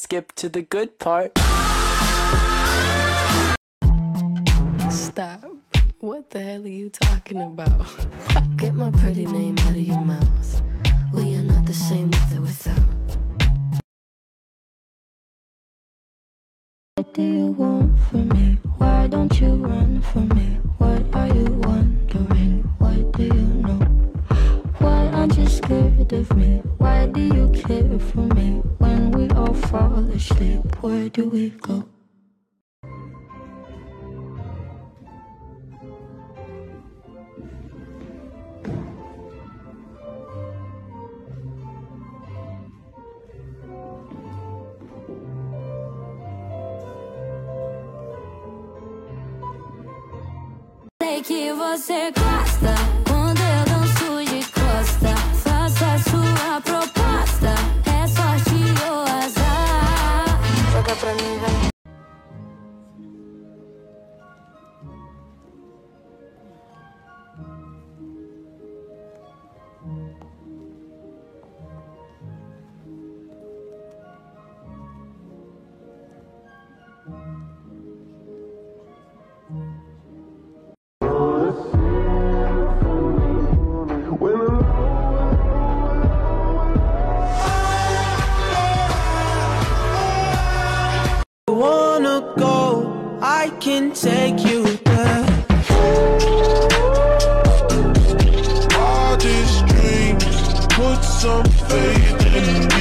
skip to the good part? Stop. What the hell are you talking about? Get my pretty name out of your mouth. We are not the same with or without. What do you want from me? Why don't you run from me? What are you wondering? What do you know? Why aren't you scared of me? Why do you care for me? When we all fall asleep, where do we go? Que você gosta can take you there. Wildest dreams, put some faith in me.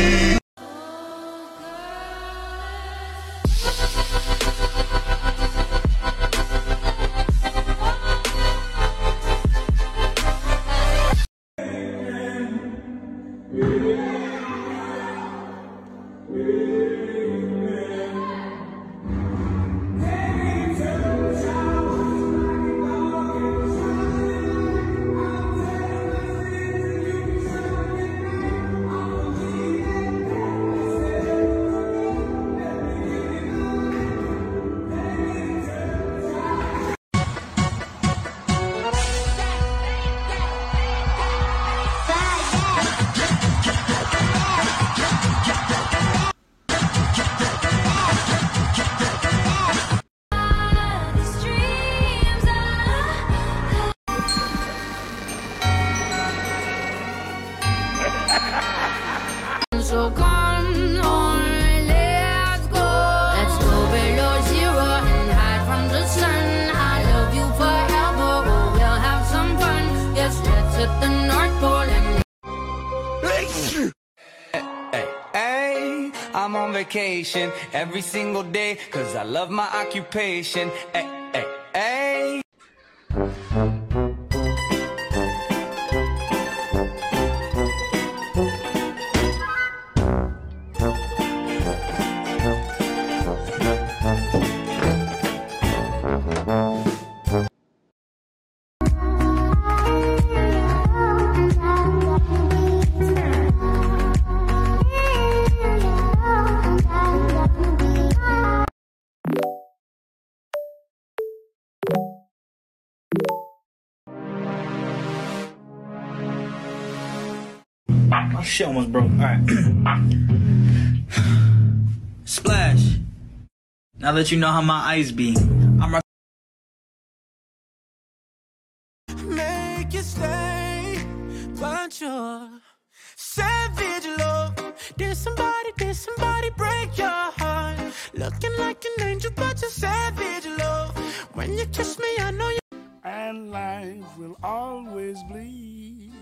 Vacation every single day, cause I love my occupation. Hey, My shit almost broke. Alright. Splash. Now that you know how my eyes be, I'm rush- Make you stay, but you're savage love. Did somebody, did somebody break your heart? Looking like an angel, but you're savage love. When you kiss me, I know you. and life will always bleed.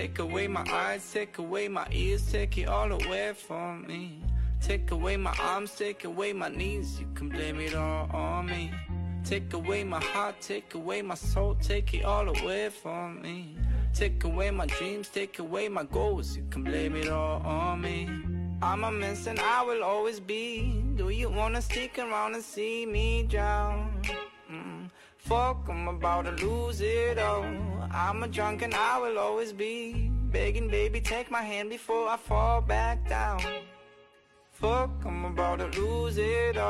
Take away my eyes, take away my ears, take it all away from me. Take away my arms, take away my knees, you can blame it all on me. Take away my heart, take away my soul, take it all away from me. Take away my dreams, take away my goals, you can blame it all on me. I'm a mess and I will always be. Do you wanna stick around and see me drown? Fuck, I'm about to lose it all. I'm a drunk and I will always be. Begging, baby, take my hand before I fall back down. Fuck, I'm about to lose it all.